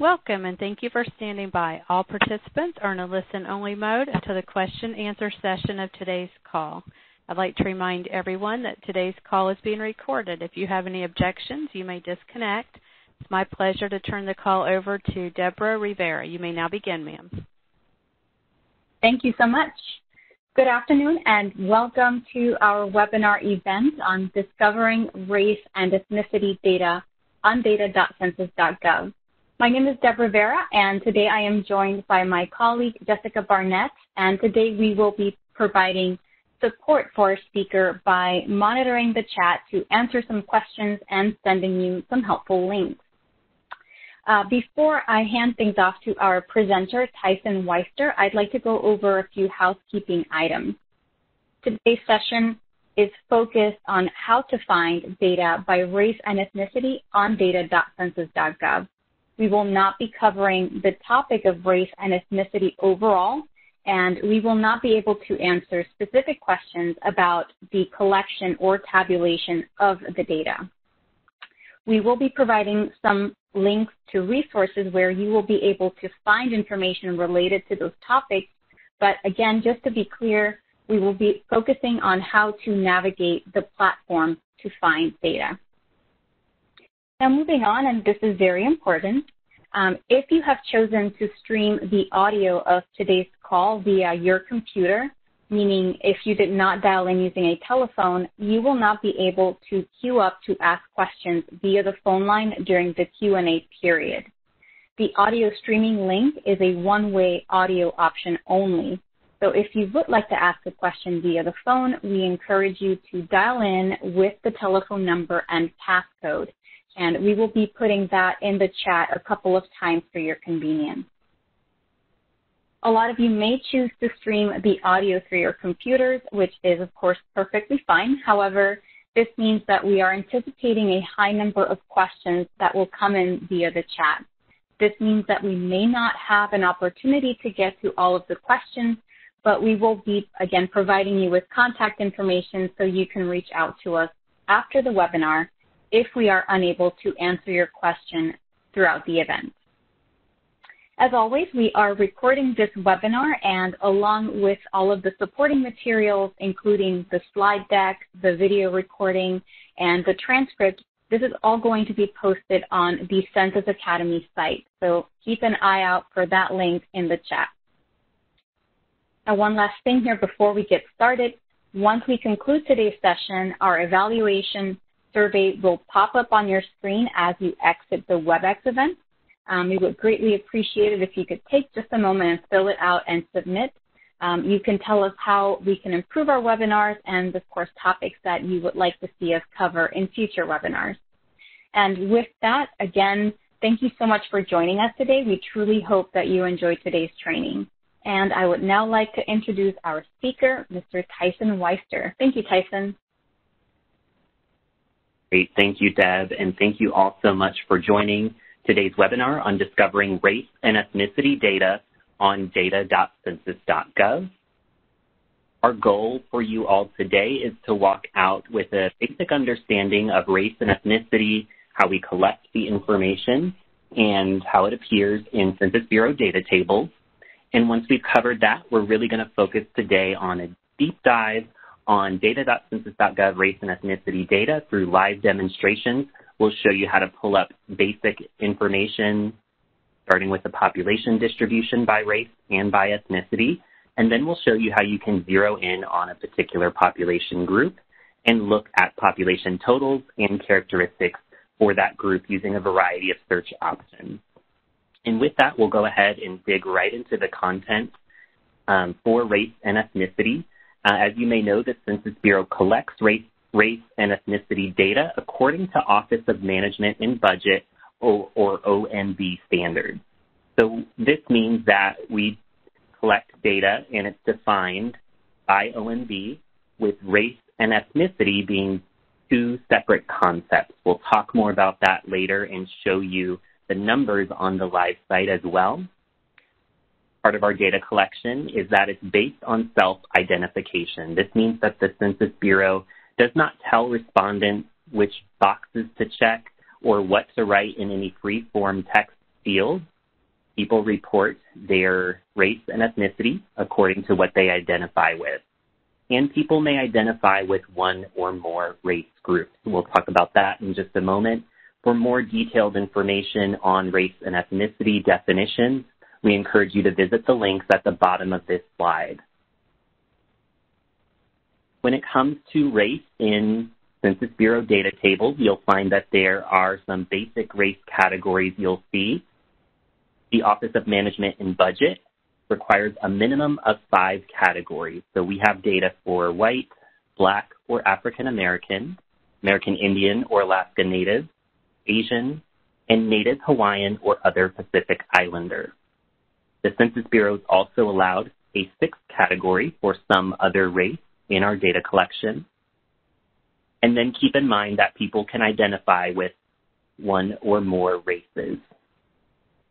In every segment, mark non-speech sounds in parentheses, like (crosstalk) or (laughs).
Welcome, and thank you for standing by. All participants are in a listen-only mode until the question answer session of today's call. I'd like to remind everyone that today's call is being recorded. If you have any objections, you may disconnect. It's my pleasure to turn the call over to Deborah Rivera. You may now begin, ma'am. Thank you so much. Good afternoon, and welcome to our webinar event on discovering race and ethnicity data on data.census.gov. My name is Deborah Vera, and today I am joined by my colleague, Jessica Barnett, and today we will be providing support for our speaker by monitoring the chat to answer some questions and sending you some helpful links. Uh, before I hand things off to our presenter, Tyson Weister, I'd like to go over a few housekeeping items. Today's session is focused on how to find data by race and ethnicity on data.census.gov. We will not be covering the topic of race and ethnicity overall, and we will not be able to answer specific questions about the collection or tabulation of the data. We will be providing some links to resources where you will be able to find information related to those topics, but again, just to be clear, we will be focusing on how to navigate the platform to find data. Now moving on, and this is very important, um, if you have chosen to stream the audio of today's call via your computer, meaning if you did not dial in using a telephone, you will not be able to queue up to ask questions via the phone line during the Q&A period. The audio streaming link is a one-way audio option only. So if you would like to ask a question via the phone, we encourage you to dial in with the telephone number and passcode and we will be putting that in the chat a couple of times for your convenience. A lot of you may choose to stream the audio through your computers, which is of course perfectly fine. However, this means that we are anticipating a high number of questions that will come in via the chat. This means that we may not have an opportunity to get to all of the questions, but we will be, again, providing you with contact information so you can reach out to us after the webinar if we are unable to answer your question throughout the event. As always, we are recording this webinar and along with all of the supporting materials, including the slide deck, the video recording, and the transcript, this is all going to be posted on the Census Academy site. So keep an eye out for that link in the chat. Now, one last thing here before we get started. Once we conclude today's session, our evaluation survey will pop up on your screen as you exit the WebEx event. Um, we would greatly appreciate it if you could take just a moment and fill it out and submit. Um, you can tell us how we can improve our webinars and, of course, topics that you would like to see us cover in future webinars. And with that, again, thank you so much for joining us today. We truly hope that you enjoyed today's training. And I would now like to introduce our speaker, Mr. Tyson Weister. Thank you, Tyson. Great. Thank you, Deb, and thank you all so much for joining today's webinar on discovering race and ethnicity data on data.census.gov. Our goal for you all today is to walk out with a basic understanding of race and ethnicity, how we collect the information, and how it appears in Census Bureau data tables. And once we've covered that, we're really going to focus today on a deep dive on data.census.gov race and ethnicity data through live demonstrations. We'll show you how to pull up basic information, starting with the population distribution by race and by ethnicity. And then we'll show you how you can zero in on a particular population group and look at population totals and characteristics for that group using a variety of search options. And with that, we'll go ahead and dig right into the content um, for race and ethnicity. Uh, as you may know, the Census Bureau collects race, race and ethnicity data according to Office of Management and Budget, or, or OMB standards. So this means that we collect data and it's defined by OMB with race and ethnicity being two separate concepts. We'll talk more about that later and show you the numbers on the live site as well part of our data collection is that it's based on self-identification. This means that the Census Bureau does not tell respondents which boxes to check or what to write in any free-form text field, people report their race and ethnicity according to what they identify with. And people may identify with one or more race groups. We'll talk about that in just a moment. For more detailed information on race and ethnicity definitions, we encourage you to visit the links at the bottom of this slide. When it comes to race in Census Bureau data tables, you'll find that there are some basic race categories you'll see. The Office of Management and Budget requires a minimum of five categories. So we have data for white, black, or African American, American Indian or Alaska Native, Asian, and Native Hawaiian or other Pacific Islander. The Census Bureau is also allowed a sixth category for some other race in our data collection. And then keep in mind that people can identify with one or more races.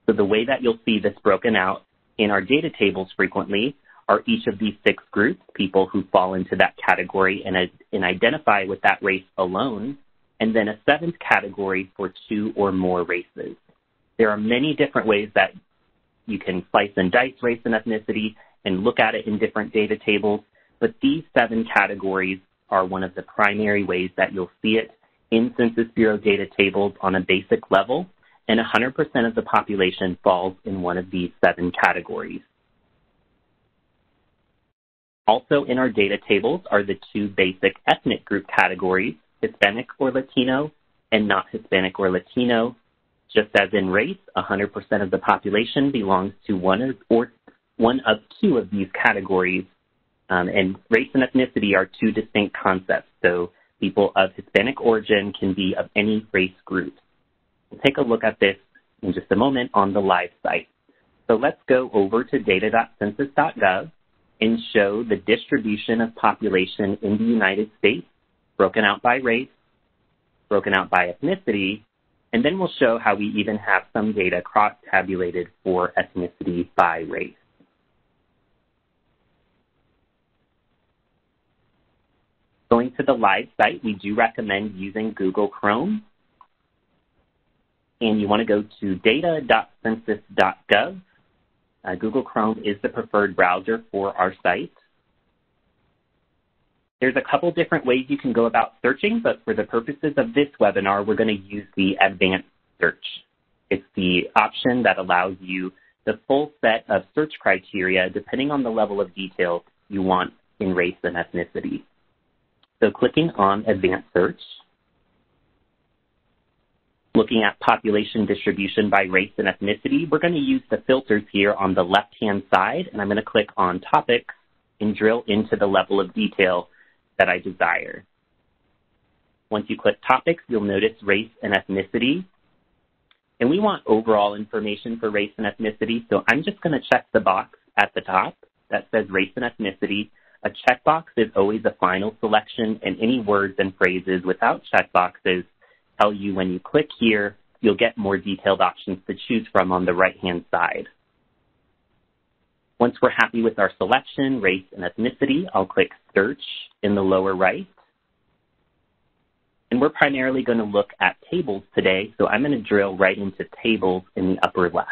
So the way that you'll see this broken out in our data tables frequently are each of these six groups, people who fall into that category and, and identify with that race alone, and then a seventh category for two or more races. There are many different ways that you can slice and dice race and ethnicity and look at it in different data tables, but these seven categories are one of the primary ways that you'll see it in Census Bureau data tables on a basic level, and 100% of the population falls in one of these seven categories. Also in our data tables are the two basic ethnic group categories, Hispanic or Latino and not Hispanic or Latino. Just as in race, 100% of the population belongs to one or one of two of these categories um, and race and ethnicity are two distinct concepts. So people of Hispanic origin can be of any race group. We'll take a look at this in just a moment on the live site. So let's go over to data.census.gov and show the distribution of population in the United States, broken out by race, broken out by ethnicity, and then we'll show how we even have some data cross-tabulated for ethnicity by race. Going to the live site, we do recommend using Google Chrome. And you want to go to data.census.gov. Uh, Google Chrome is the preferred browser for our site. There's a couple different ways you can go about searching, but for the purposes of this webinar, we're going to use the advanced search. It's the option that allows you the full set of search criteria depending on the level of detail you want in race and ethnicity. So clicking on Advanced Search, looking at population distribution by race and ethnicity, we're going to use the filters here on the left-hand side, and I'm going to click on Topics and drill into the level of detail that I desire. Once you click Topics, you'll notice Race and Ethnicity. And we want overall information for race and ethnicity, so I'm just going to check the box at the top that says Race and Ethnicity, a checkbox is always a final selection, and any words and phrases without checkboxes tell you when you click here, you'll get more detailed options to choose from on the right-hand side. Once we're happy with our selection, race and ethnicity, I'll click Search in the lower right. And we're primarily going to look at tables today, so I'm going to drill right into tables in the upper left.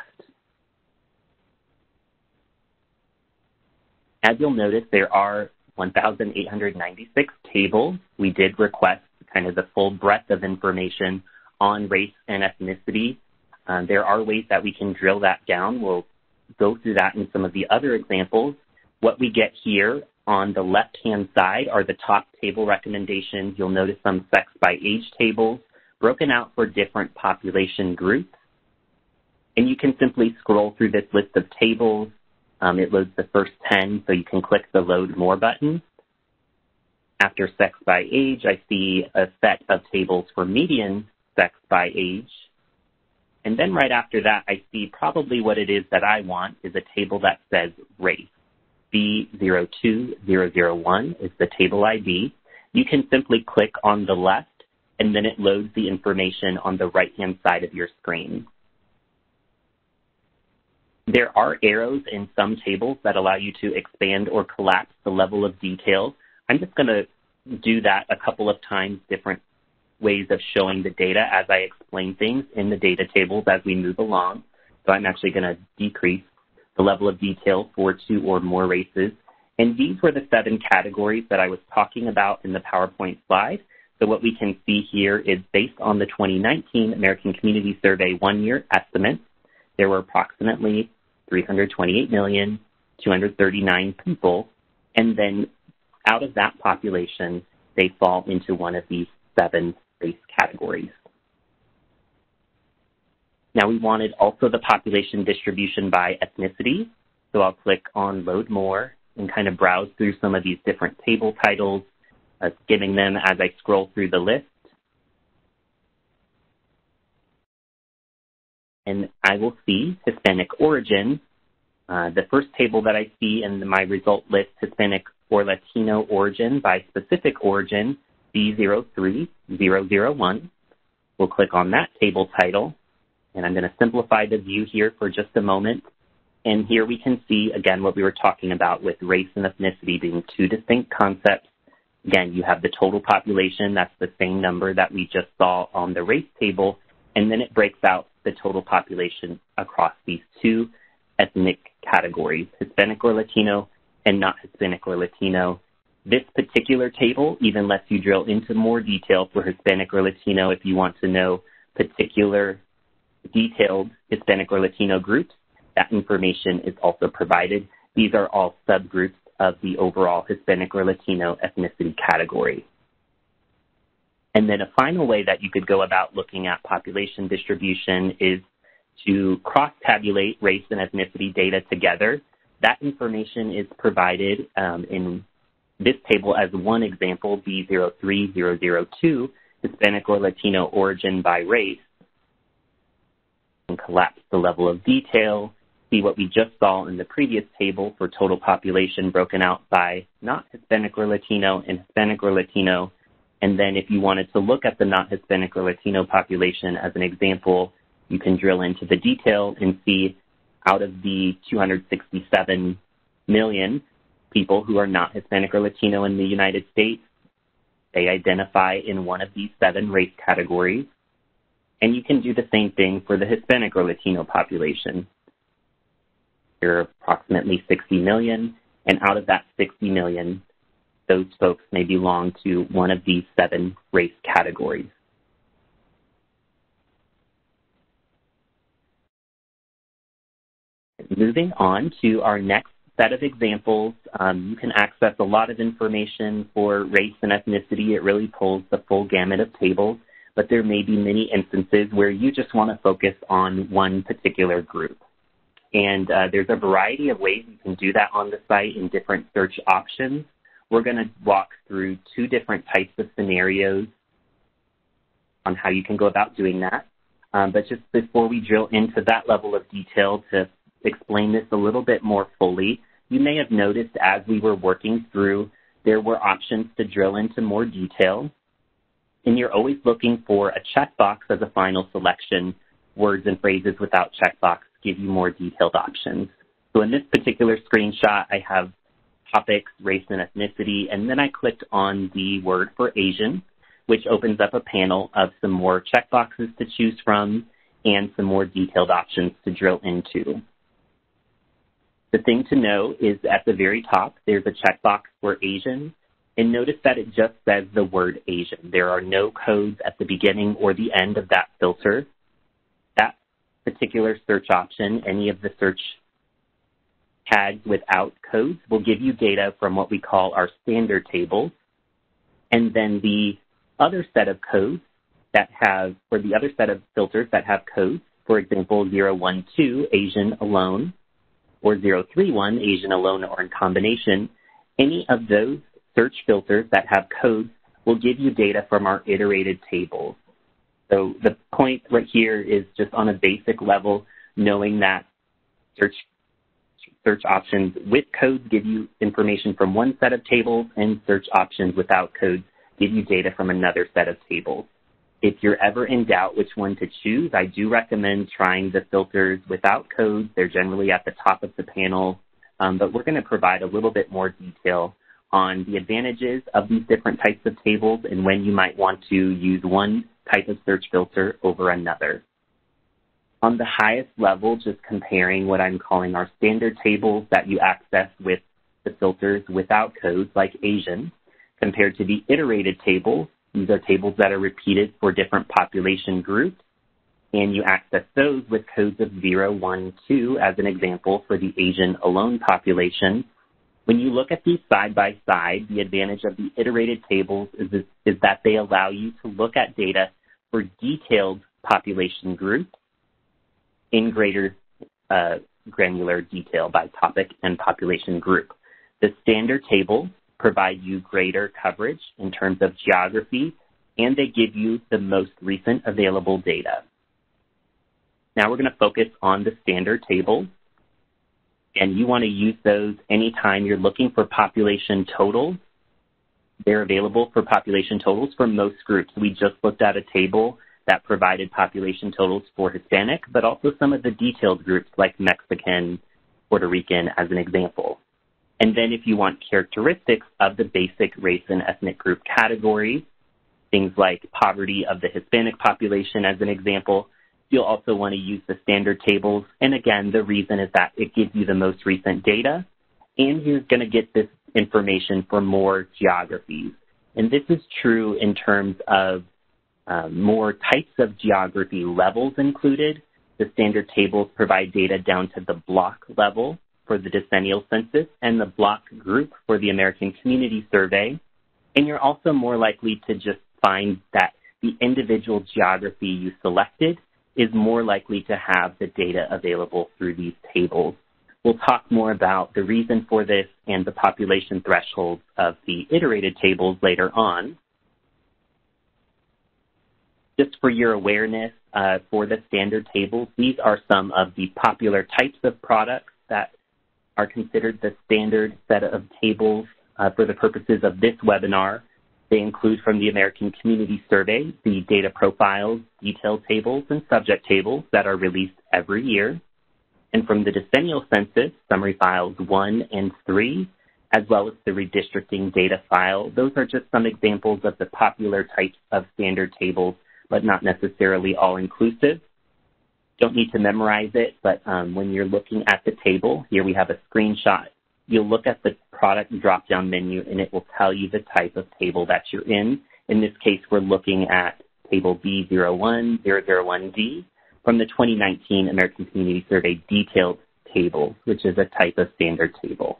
As you'll notice, there are 1,896 tables. We did request kind of the full breadth of information on race and ethnicity. Um, there are ways that we can drill that down. We'll go through that in some of the other examples. What we get here on the left-hand side are the top table recommendations. You'll notice some sex by age tables broken out for different population groups. And you can simply scroll through this list of tables um, it loads the first 10, so you can click the Load More button. After sex by age, I see a set of tables for median sex by age. And then right after that, I see probably what it is that I want is a table that says race. B02001 is the table ID. You can simply click on the left, and then it loads the information on the right-hand side of your screen. There are arrows in some tables that allow you to expand or collapse the level of detail. I'm just going to do that a couple of times, different ways of showing the data as I explain things in the data tables as we move along. So I'm actually going to decrease the level of detail for two or more races. And these were the seven categories that I was talking about in the PowerPoint slide. So what we can see here is based on the 2019 American Community Survey one-year estimates, there were approximately 328,239 people, and then out of that population, they fall into one of these seven race categories. Now we wanted also the population distribution by ethnicity. So I'll click on Load More and kind of browse through some of these different table titles, uh, skimming them as I scroll through the list. And I will see Hispanic origin. Uh, the first table that I see in my result list, Hispanic or Latino origin by specific origin, B03001. We'll click on that table title and I'm going to simplify the view here for just a moment. And here we can see, again, what we were talking about with race and ethnicity being two distinct concepts. Again, you have the total population. That's the same number that we just saw on the race table. And then it breaks out the total population across these two ethnic categories, Hispanic or Latino and not Hispanic or Latino. This particular table even lets you drill into more detail for Hispanic or Latino if you want to know particular detailed Hispanic or Latino groups, that information is also provided. These are all subgroups of the overall Hispanic or Latino ethnicity category. And then a final way that you could go about looking at population distribution is to cross-tabulate race and ethnicity data together. That information is provided um, in this table as one example, B03002, Hispanic or Latino origin by race and collapse the level of detail, see what we just saw in the previous table for total population broken out by not Hispanic or Latino and Hispanic or Latino. And then if you wanted to look at the not Hispanic or Latino population as an example, you can drill into the detail and see out of the 267 million people who are not Hispanic or Latino in the United States, they identify in one of these seven race categories. And you can do the same thing for the Hispanic or Latino population. There are approximately 60 million, and out of that 60 million, those folks may belong to one of these seven race categories. Moving on to our next set of examples, um, you can access a lot of information for race and ethnicity. It really pulls the full gamut of tables but there may be many instances where you just want to focus on one particular group. And uh, there's a variety of ways you can do that on the site in different search options. We're going to walk through two different types of scenarios on how you can go about doing that. Um, but just before we drill into that level of detail to explain this a little bit more fully, you may have noticed as we were working through, there were options to drill into more detail and you're always looking for a checkbox as a final selection. Words and phrases without checkbox give you more detailed options. So in this particular screenshot, I have topics, race and ethnicity, and then I clicked on the word for Asian, which opens up a panel of some more checkboxes to choose from and some more detailed options to drill into. The thing to know is at the very top, there's a checkbox for Asian, and notice that it just says the word Asian. There are no codes at the beginning or the end of that filter. That particular search option, any of the search tags without codes, will give you data from what we call our standard tables. And then the other set of codes that have, or the other set of filters that have codes, for example, 012 Asian alone, or 031 Asian alone or in combination, any of those search filters that have codes will give you data from our iterated tables. So the point right here is just on a basic level, knowing that search search options with codes give you information from one set of tables and search options without codes give you data from another set of tables. If you're ever in doubt which one to choose, I do recommend trying the filters without codes. They're generally at the top of the panel, um, but we're going to provide a little bit more detail on the advantages of these different types of tables and when you might want to use one type of search filter over another. On the highest level, just comparing what I'm calling our standard tables that you access with the filters without codes like Asian, compared to the iterated tables. These are tables that are repeated for different population groups, and you access those with codes of 0, 1, 2 as an example for the Asian alone population. When you look at these side by side, the advantage of the iterated tables is, is that they allow you to look at data for detailed population groups in greater uh, granular detail by topic and population group. The standard tables provide you greater coverage in terms of geography, and they give you the most recent available data. Now we're going to focus on the standard tables, and you want to use those anytime you're looking for population totals. They're available for population totals for most groups. We just looked at a table that provided population totals for Hispanic, but also some of the detailed groups like Mexican, Puerto Rican as an example. And then if you want characteristics of the basic race and ethnic group categories, things like poverty of the Hispanic population as an example, you'll also want to use the standard tables. And again, the reason is that it gives you the most recent data, and you're going to get this information for more geographies. And this is true in terms of um, more types of geography levels included. The standard tables provide data down to the block level for the decennial census and the block group for the American Community Survey. And you're also more likely to just find that the individual geography you selected is more likely to have the data available through these tables. We'll talk more about the reason for this and the population thresholds of the iterated tables later on. Just for your awareness, uh, for the standard tables, these are some of the popular types of products that are considered the standard set of tables uh, for the purposes of this webinar. They include from the American Community Survey, the data profiles, detailed tables, and subject tables that are released every year. And from the decennial census, summary files 1 and 3, as well as the redistricting data file. Those are just some examples of the popular types of standard tables but not necessarily all-inclusive. Don't need to memorize it, but um, when you're looking at the table, here we have a screenshot. You'll look at the product drop-down menu, and it will tell you the type of table that you're in. In this case, we're looking at table B01001D from the 2019 American Community Survey detailed table, which is a type of standard table.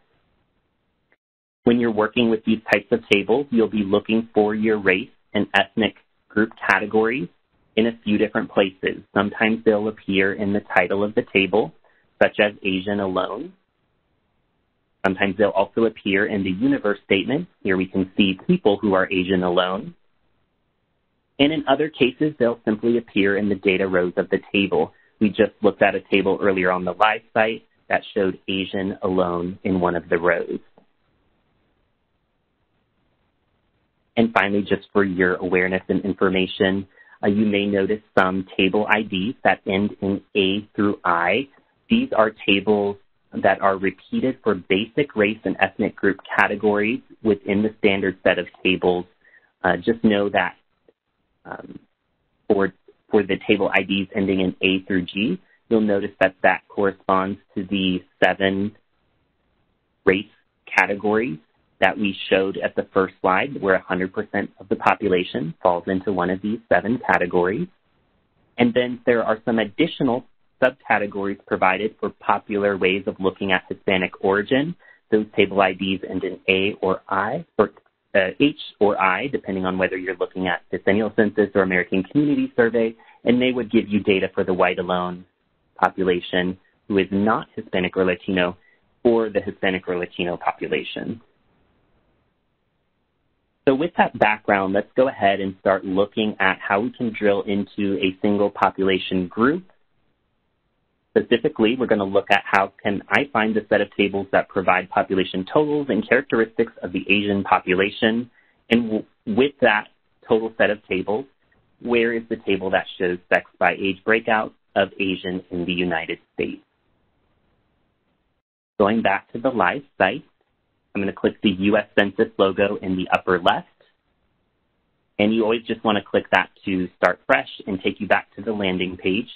When you're working with these types of tables, you'll be looking for your race and ethnic group categories in a few different places. Sometimes they'll appear in the title of the table, such as Asian alone. Sometimes they'll also appear in the universe statement. Here we can see people who are Asian alone. And in other cases, they'll simply appear in the data rows of the table. We just looked at a table earlier on the live site that showed Asian alone in one of the rows. And finally, just for your awareness and information, you may notice some table IDs that end in A through I. These are tables that are repeated for basic race and ethnic group categories within the standard set of tables. Uh, just know that um, for, for the table IDs ending in A through G, you'll notice that that corresponds to the seven race categories that we showed at the first slide, where 100% of the population falls into one of these seven categories. And then there are some additional subcategories provided for popular ways of looking at Hispanic origin. Those table IDs end in A or I, or uh, H or I, depending on whether you're looking at decennial census or American Community Survey, and they would give you data for the white alone population who is not Hispanic or Latino or the Hispanic or Latino population. So with that background, let's go ahead and start looking at how we can drill into a single population group. Specifically, we're going to look at how can I find the set of tables that provide population totals and characteristics of the Asian population. And with that total set of tables, where is the table that shows sex by age breakout of Asian in the United States? Going back to the live site, I'm going to click the U.S. Census logo in the upper left. And you always just want to click that to start fresh and take you back to the landing page.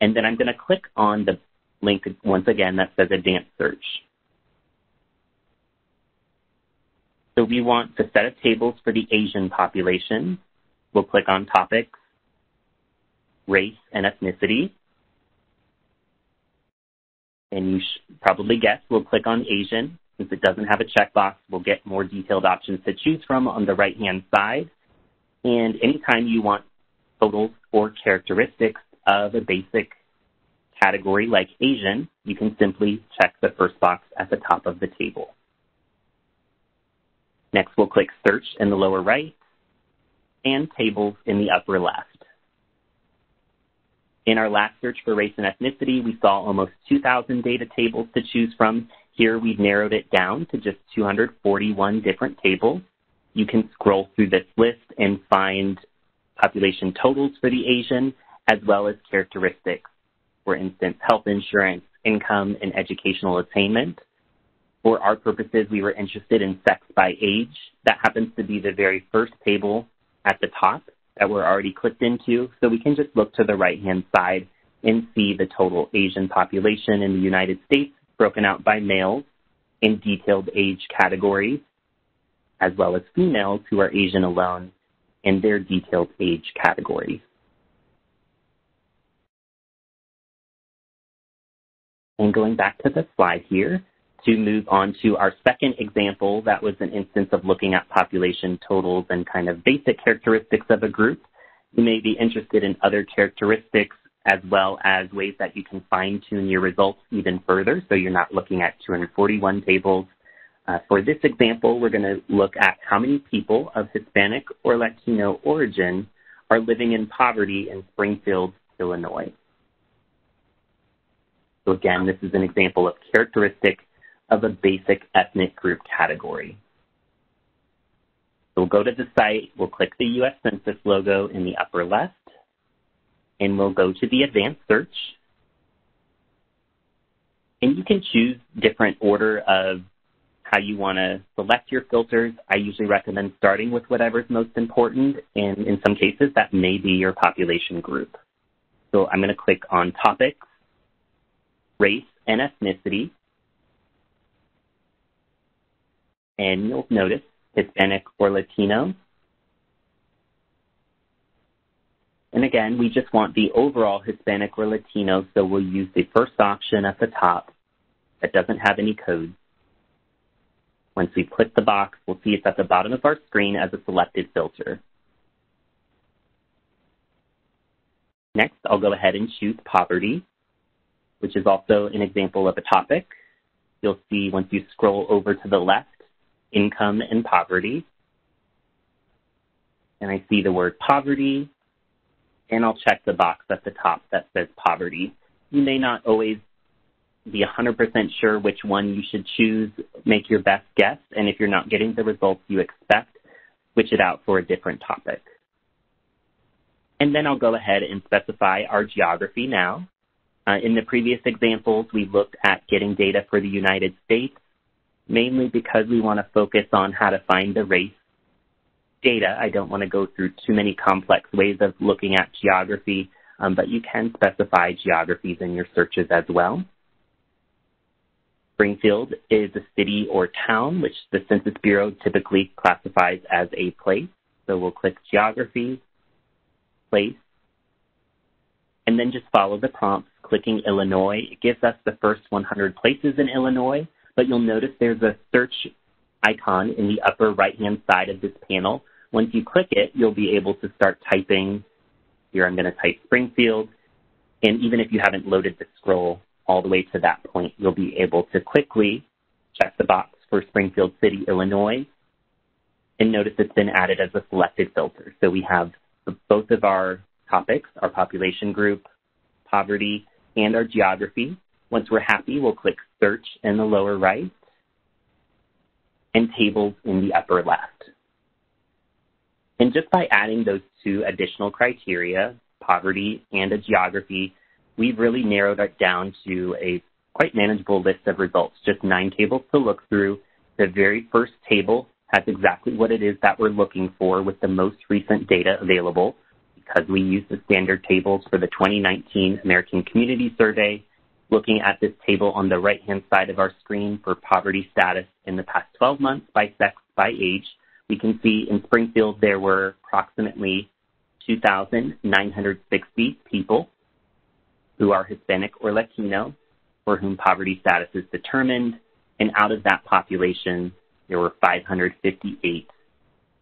And then I'm going to click on the link once again that says Advanced Search. So we want the set of tables for the Asian population. We'll click on Topics, Race, and Ethnicity. And you probably guessed we'll click on Asian. Since it doesn't have a checkbox, we'll get more detailed options to choose from on the right-hand side. And anytime you want totals or characteristics of a basic category like Asian, you can simply check the first box at the top of the table. Next, we'll click Search in the lower right and Tables in the upper left. In our last search for race and ethnicity, we saw almost 2,000 data tables to choose from. Here, we've narrowed it down to just 241 different tables. You can scroll through this list and find population totals for the Asian, as well as characteristics. For instance, health insurance, income, and educational attainment. For our purposes, we were interested in sex by age. That happens to be the very first table at the top that we're already clicked into. So we can just look to the right-hand side and see the total Asian population in the United States broken out by males in detailed age categories, as well as females who are Asian alone in their detailed age categories. And going back to the slide here, to move on to our second example, that was an instance of looking at population totals and kind of basic characteristics of a group. You may be interested in other characteristics as well as ways that you can fine tune your results even further so you're not looking at 241 tables. Uh, for this example, we're going to look at how many people of Hispanic or Latino origin are living in poverty in Springfield, Illinois. So again, this is an example of characteristic of a basic ethnic group category. So we'll go to the site, we'll click the U.S. Census logo in the upper left, and we'll go to the advanced search. And you can choose different order of how you want to select your filters. I usually recommend starting with whatever's most important, and in some cases, that may be your population group. So I'm going to click on Topics, Race and Ethnicity, and you'll notice Hispanic or Latino. And again, we just want the overall Hispanic or Latino, so we'll use the first option at the top that doesn't have any codes. Once we click the box, we'll see it's at the bottom of our screen as a selected filter. Next, I'll go ahead and choose poverty, which is also an example of a topic. You'll see once you scroll over to the left, income and poverty. And I see the word poverty, and I'll check the box at the top that says poverty. You may not always be 100% sure which one you should choose, make your best guess, and if you're not getting the results you expect, switch it out for a different topic. And then I'll go ahead and specify our geography now. Uh, in the previous examples, we looked at getting data for the United States mainly because we want to focus on how to find the race data. I don't want to go through too many complex ways of looking at geography, um, but you can specify geographies in your searches as well. Springfield is a city or town, which the Census Bureau typically classifies as a place. So we'll click Geography, Place, and then just follow the prompts, clicking Illinois. It gives us the first 100 places in Illinois, but you'll notice there's a search icon in the upper right-hand side of this panel. Once you click it, you'll be able to start typing. Here I'm going to type Springfield. And even if you haven't loaded the scroll all the way to that point, you'll be able to quickly check the box for Springfield City, Illinois. And notice it's been added as a selected filter. So we have both of our topics, our population group, poverty, and our geography. Once we're happy, we'll click Search in the lower right and Tables in the upper left. And just by adding those two additional criteria, poverty and a geography, we've really narrowed it down to a quite manageable list of results, just nine tables to look through. The very first table has exactly what it is that we're looking for with the most recent data available. because we use the standard tables for the 2019 American Community Survey, looking at this table on the right-hand side of our screen for poverty status in the past 12 months by sex, by age, we can see in Springfield there were approximately 2,960 people who are Hispanic or Latino for whom poverty status is determined, and out of that population, there were 558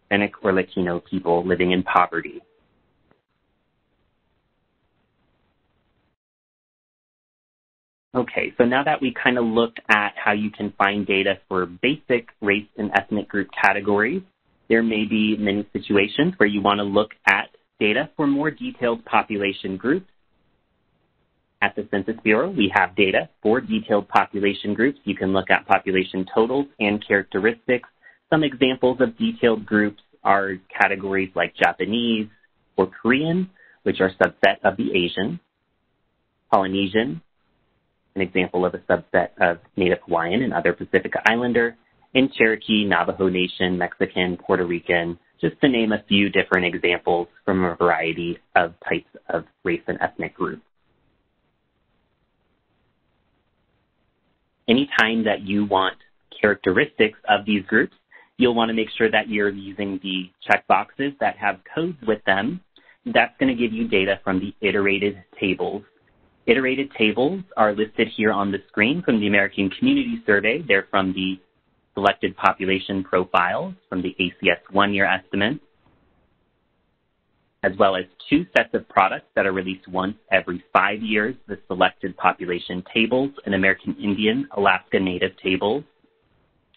Hispanic or Latino people living in poverty. Okay, so now that we kind of looked at how you can find data for basic race and ethnic group categories, there may be many situations where you want to look at data for more detailed population groups. At the Census Bureau, we have data for detailed population groups. You can look at population totals and characteristics. Some examples of detailed groups are categories like Japanese or Korean, which are subset of the Asian, Polynesian, an example of a subset of Native Hawaiian and other Pacific Islander, and Cherokee, Navajo Nation, Mexican, Puerto Rican, just to name a few different examples from a variety of types of race and ethnic groups. Anytime that you want characteristics of these groups, you'll want to make sure that you're using the checkboxes that have codes with them. That's going to give you data from the iterated tables Iterated tables are listed here on the screen from the American Community Survey. They're from the selected population profiles from the ACS one-year estimate, as well as two sets of products that are released once every five years, the selected population tables and American Indian Alaska Native tables.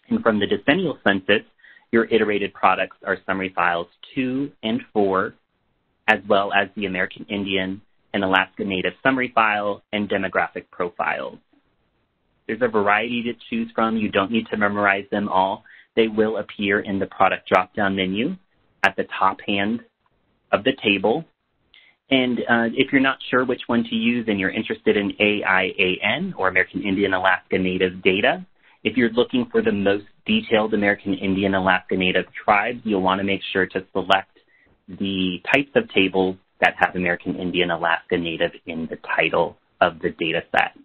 And from the decennial census, your iterated products are summary files two and four, as well as the American Indian an Alaska Native summary file, and demographic profiles. There's a variety to choose from. You don't need to memorize them all. They will appear in the product drop-down menu at the top hand of the table. And uh, if you're not sure which one to use and you're interested in AIAN or American Indian Alaska Native data, if you're looking for the most detailed American Indian Alaska Native tribes, you'll want to make sure to select the types of tables that have American Indian Alaska Native in the title of the data set.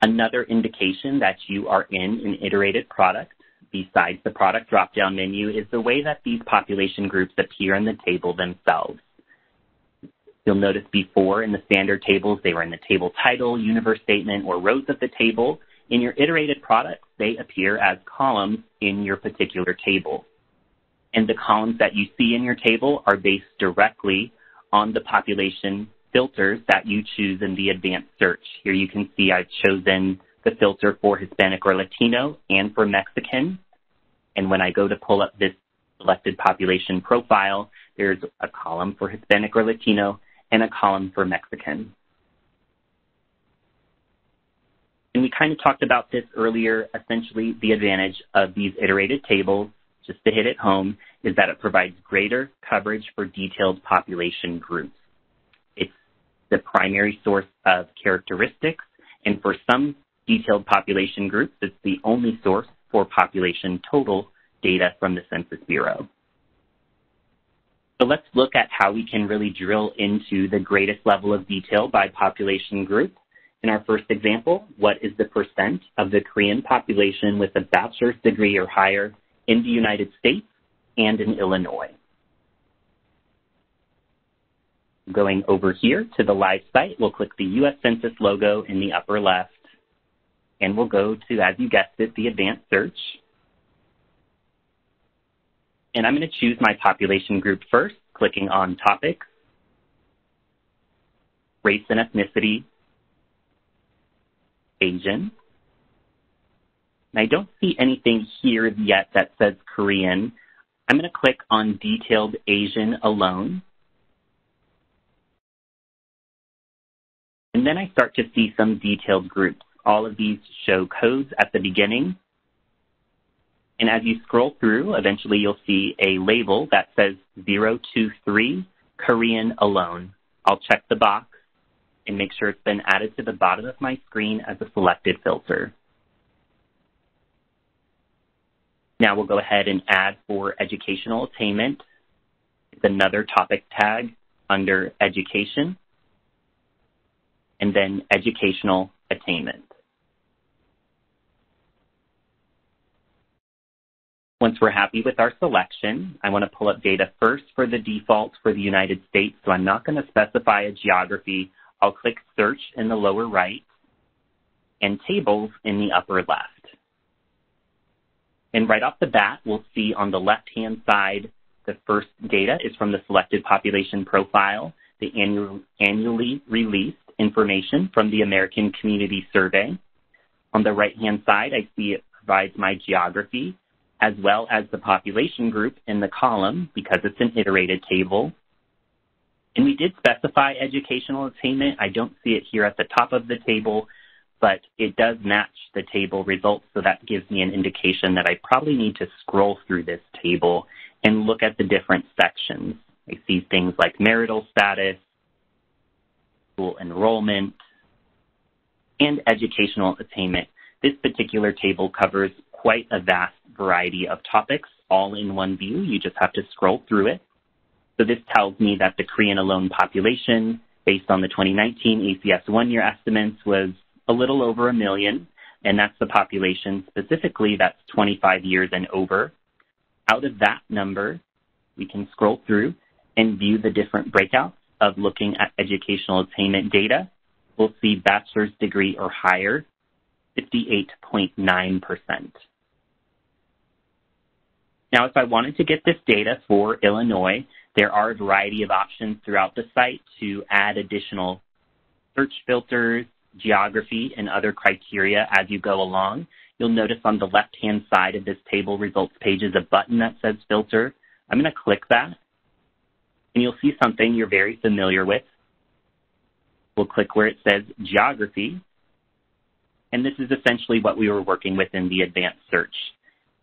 Another indication that you are in an iterated product besides the product drop-down menu is the way that these population groups appear in the table themselves. You'll notice before in the standard tables, they were in the table title, universe statement, or rows of the table. In your iterated products, they appear as columns in your particular table and the columns that you see in your table are based directly on the population filters that you choose in the advanced search. Here you can see I've chosen the filter for Hispanic or Latino and for Mexican. And when I go to pull up this selected population profile, there's a column for Hispanic or Latino and a column for Mexican. And we kind of talked about this earlier, essentially the advantage of these iterated tables just to hit it home, is that it provides greater coverage for detailed population groups. It's the primary source of characteristics, and for some detailed population groups, it's the only source for population total data from the Census Bureau. So let's look at how we can really drill into the greatest level of detail by population group. In our first example, what is the percent of the Korean population with a bachelor's degree or higher in the United States and in Illinois. Going over here to the live site, we'll click the U.S. Census logo in the upper left, and we'll go to, as you guessed it, the advanced search. And I'm going to choose my population group first, clicking on Topics, Race and Ethnicity, Asian, and I don't see anything here yet that says Korean. I'm going to click on Detailed Asian alone. And then I start to see some detailed groups. All of these show codes at the beginning. And as you scroll through, eventually you'll see a label that says 023 Korean alone. I'll check the box and make sure it's been added to the bottom of my screen as a selected filter. Now we'll go ahead and add for educational attainment. It's another topic tag under education, and then educational attainment. Once we're happy with our selection, I want to pull up data first for the default for the United States, so I'm not going to specify a geography. I'll click Search in the lower right and Tables in the upper left. And right off the bat, we'll see on the left-hand side, the first data is from the selected population profile, the annual, annually released information from the American Community Survey. On the right-hand side, I see it provides my geography, as well as the population group in the column because it's an iterated table. And we did specify educational attainment. I don't see it here at the top of the table, but it does match the table results, so that gives me an indication that I probably need to scroll through this table and look at the different sections. I see things like marital status, school enrollment, and educational attainment. This particular table covers quite a vast variety of topics all in one view. You just have to scroll through it. So this tells me that the Korean alone population, based on the 2019 ACS one-year estimates, was a little over a million, and that's the population specifically that's 25 years and over. Out of that number, we can scroll through and view the different breakouts of looking at educational attainment data. We'll see bachelor's degree or higher, 58.9%. Now, if I wanted to get this data for Illinois, there are a variety of options throughout the site to add additional search filters, geography, and other criteria as you go along. You'll notice on the left-hand side of this table results page is a button that says filter. I'm going to click that, and you'll see something you're very familiar with. We'll click where it says geography, and this is essentially what we were working with in the advanced search.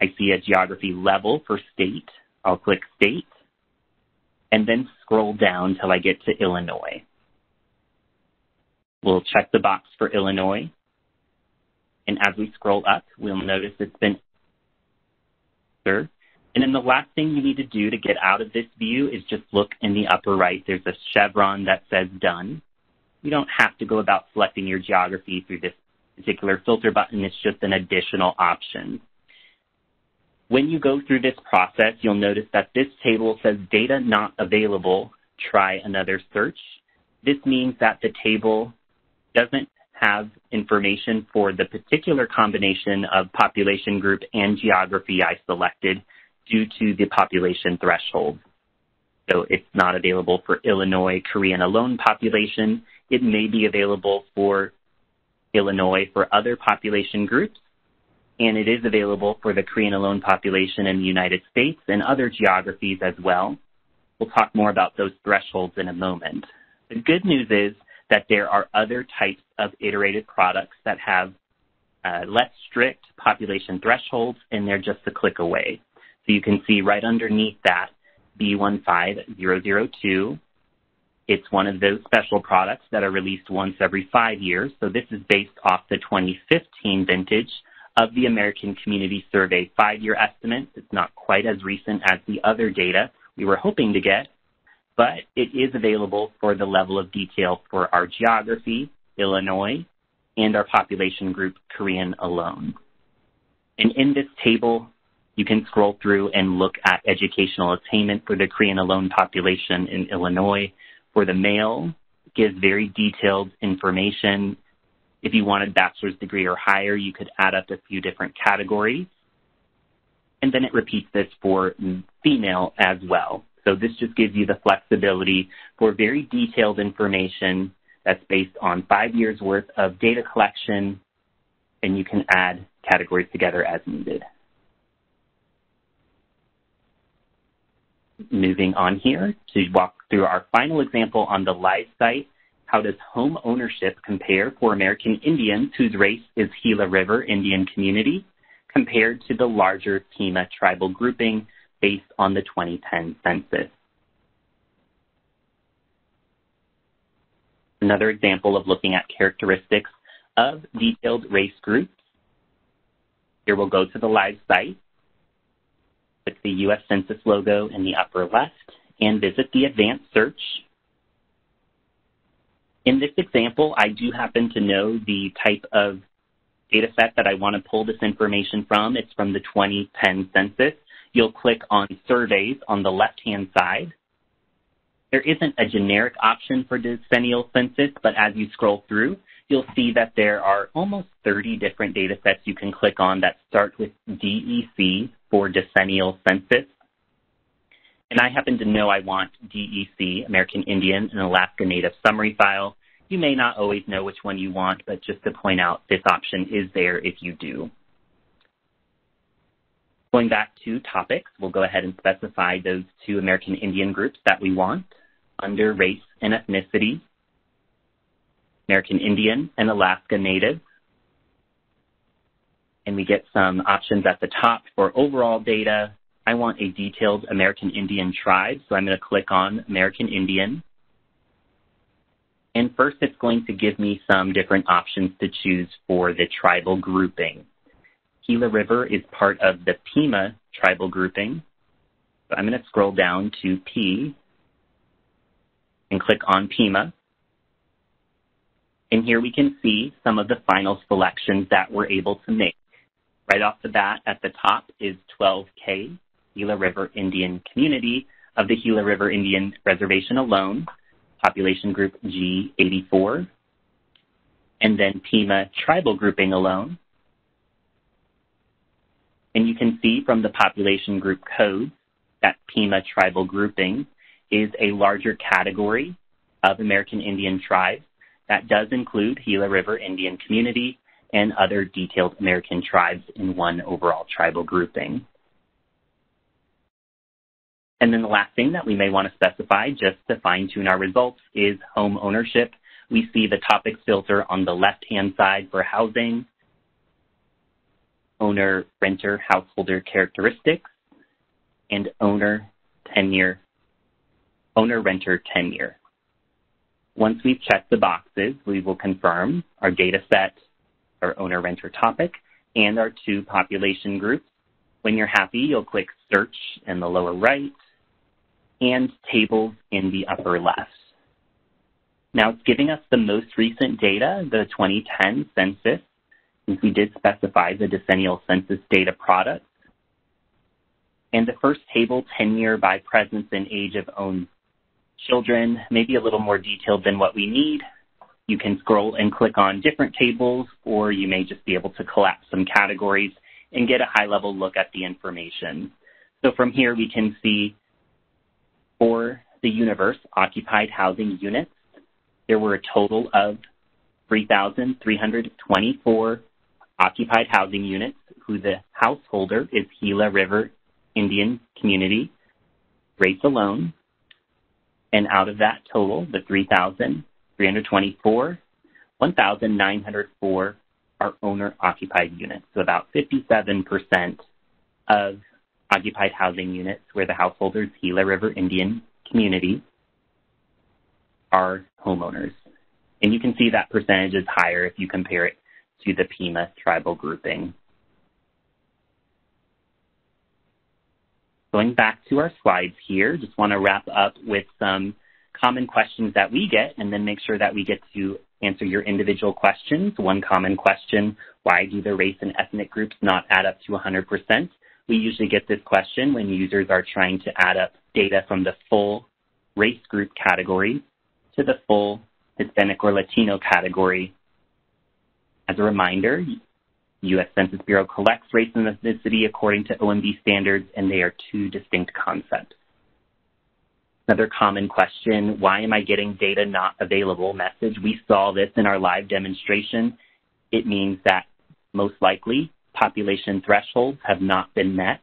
I see a geography level for state. I'll click state and then scroll down till I get to Illinois. We'll check the box for Illinois. And as we scroll up, we'll notice it's been served. and then the last thing you need to do to get out of this view is just look in the upper right. There's a chevron that says done. You don't have to go about selecting your geography through this particular filter button. It's just an additional option. When you go through this process, you'll notice that this table says data not available, try another search. This means that the table doesn't have information for the particular combination of population group and geography I selected due to the population threshold. So it's not available for Illinois Korean alone population. It may be available for Illinois for other population groups, and it is available for the Korean alone population in the United States and other geographies as well. We'll talk more about those thresholds in a moment. The good news is that there are other types of iterated products that have uh, less strict population thresholds, and they're just a click away. So you can see right underneath that B15002, it's one of those special products that are released once every five years. So this is based off the 2015 vintage of the American Community Survey five-year estimates. It's not quite as recent as the other data we were hoping to get, but it is available for the level of detail for our geography, Illinois, and our population group, Korean alone. And in this table, you can scroll through and look at educational attainment for the Korean alone population in Illinois. For the male, gives very detailed information if you wanted bachelor's degree or higher, you could add up a few different categories. And then it repeats this for female as well. So this just gives you the flexibility for very detailed information that's based on five years worth of data collection, and you can add categories together as needed. Moving on here to walk through our final example on the live site, how does home ownership compare for American Indians whose race is Gila River Indian Community compared to the larger Pima tribal grouping based on the 2010 census? Another example of looking at characteristics of detailed race groups. Here we'll go to the live site, click the U.S. Census logo in the upper left, and visit the advanced search. In this example, I do happen to know the type of data set that I want to pull this information from. It's from the 2010 census. You'll click on surveys on the left-hand side. There isn't a generic option for decennial census, but as you scroll through, you'll see that there are almost 30 different data sets you can click on that start with DEC for decennial census. And I happen to know I want DEC, American Indian and Alaska Native Summary File. You may not always know which one you want, but just to point out, this option is there if you do. Going back to topics, we'll go ahead and specify those two American Indian groups that we want under race and ethnicity, American Indian and Alaska Native. And we get some options at the top for overall data. I want a detailed American Indian tribe, so I'm going to click on American Indian. And first, it's going to give me some different options to choose for the tribal grouping. Gila River is part of the Pima tribal grouping. So I'm going to scroll down to P and click on Pima. And here we can see some of the final selections that we're able to make. Right off the bat at the top is 12K, Gila River Indian Community of the Gila River Indian Reservation alone population group G84, and then Pima tribal grouping alone. And you can see from the population group code that Pima tribal grouping is a larger category of American Indian tribes that does include Gila River Indian Community and other detailed American tribes in one overall tribal grouping. And then the last thing that we may want to specify just to fine tune our results is home ownership. We see the topics filter on the left-hand side for housing, owner, renter, householder characteristics, and owner tenure, owner renter tenure. Once we've checked the boxes, we will confirm our data set, our owner renter topic, and our two population groups. When you're happy, you'll click search in the lower right and tables in the upper left. Now it's giving us the most recent data, the 2010 census, since we did specify the decennial census data product. And the first table, tenure by presence and age of own children, maybe a little more detailed than what we need. You can scroll and click on different tables, or you may just be able to collapse some categories and get a high-level look at the information. So from here, we can see for the universe occupied housing units, there were a total of 3,324 occupied housing units who the householder is Gila River Indian Community, race alone. And out of that total, the 3,324, 1,904 are owner-occupied units. So about 57% of occupied housing units where the householders Gila River Indian community are homeowners. And you can see that percentage is higher if you compare it to the Pima tribal grouping. Going back to our slides here, just want to wrap up with some common questions that we get and then make sure that we get to answer your individual questions. One common question, why do the race and ethnic groups not add up to 100%? We usually get this question when users are trying to add up data from the full race group category to the full Hispanic or Latino category. As a reminder, U.S. Census Bureau collects race and ethnicity according to OMB standards, and they are two distinct concepts. Another common question, why am I getting data not available message? We saw this in our live demonstration. It means that most likely population thresholds have not been met.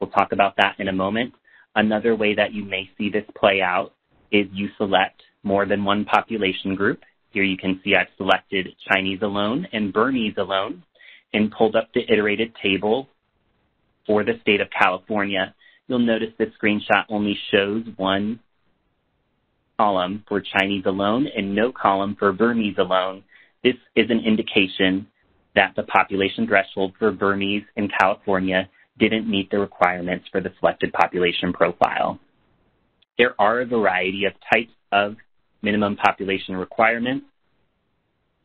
We'll talk about that in a moment. Another way that you may see this play out is you select more than one population group. Here you can see I've selected Chinese alone and Burmese alone and pulled up the iterated table for the state of California. You'll notice this screenshot only shows one column for Chinese alone and no column for Burmese alone. This is an indication that the population threshold for Burmese in California didn't meet the requirements for the selected population profile. There are a variety of types of minimum population requirements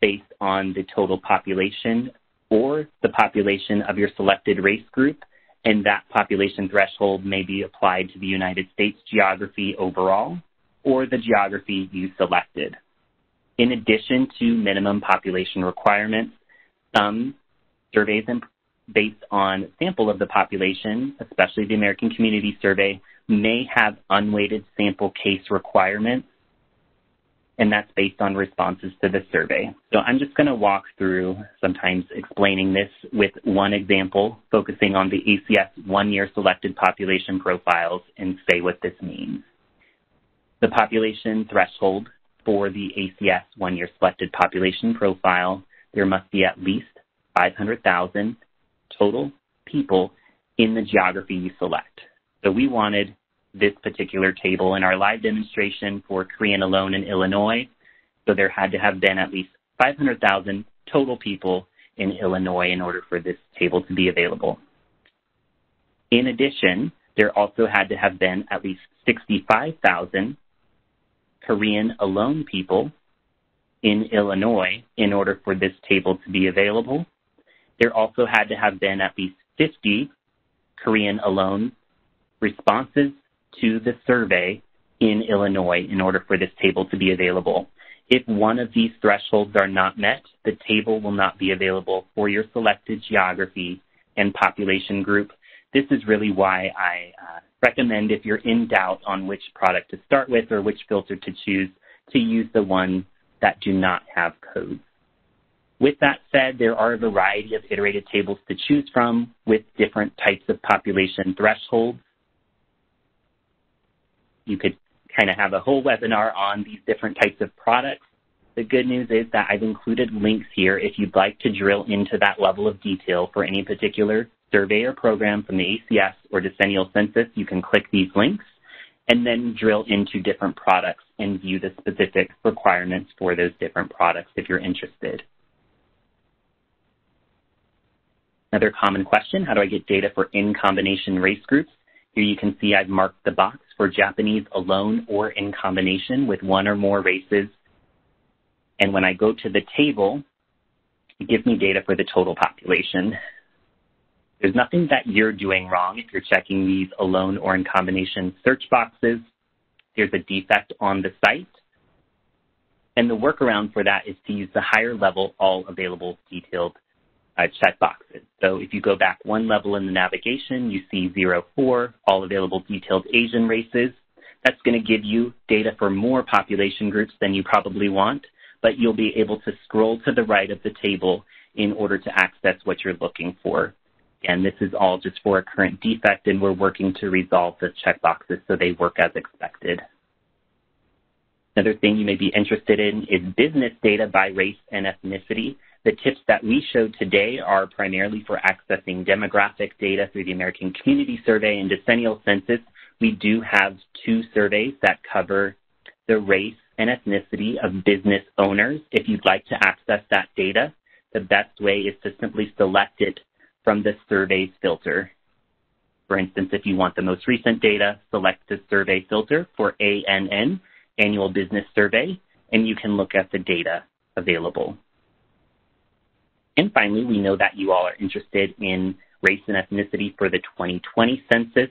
based on the total population or the population of your selected race group, and that population threshold may be applied to the United States geography overall or the geography you selected. In addition to minimum population requirements, some surveys based on sample of the population, especially the American Community Survey, may have unweighted sample case requirements, and that's based on responses to the survey. So I'm just going to walk through sometimes explaining this with one example, focusing on the ACS one-year selected population profiles and say what this means. The population threshold for the ACS one-year selected population profile, there must be at least 500,000 total people in the geography you select. So we wanted this particular table in our live demonstration for Korean alone in Illinois. So there had to have been at least 500,000 total people in Illinois in order for this table to be available. In addition, there also had to have been at least 65,000 Korean alone people in Illinois in order for this table to be available. There also had to have been at least 50 Korean alone responses to the survey in Illinois in order for this table to be available. If one of these thresholds are not met, the table will not be available for your selected geography and population group. This is really why I uh, recommend if you're in doubt on which product to start with or which filter to choose, to use the ones that do not have codes. With that said, there are a variety of iterated tables to choose from with different types of population thresholds. You could kind of have a whole webinar on these different types of products. The good news is that I've included links here if you'd like to drill into that level of detail for any particular survey or program from the ACS or Decennial Census, you can click these links and then drill into different products and view the specific requirements for those different products if you're interested. Another common question, how do I get data for in-combination race groups? Here you can see I've marked the box for Japanese alone or in combination with one or more races. And when I go to the table, it gives me data for the total population. There's nothing that you're doing wrong if you're checking these alone or in combination search boxes. There's a defect on the site. And the workaround for that is to use the higher level all available detailed uh, checkboxes. So if you go back one level in the navigation, you see 04, all available detailed Asian races. That's going to give you data for more population groups than you probably want, but you'll be able to scroll to the right of the table in order to access what you're looking for. And this is all just for a current defect, and we're working to resolve the checkboxes so they work as expected. Another thing you may be interested in is business data by race and ethnicity. The tips that we showed today are primarily for accessing demographic data through the American Community Survey and Decennial Census. We do have two surveys that cover the race and ethnicity of business owners. If you'd like to access that data, the best way is to simply select it from the surveys filter. For instance, if you want the most recent data, select the survey filter for ANN, Annual Business Survey, and you can look at the data available. And finally, we know that you all are interested in race and ethnicity for the 2020 census.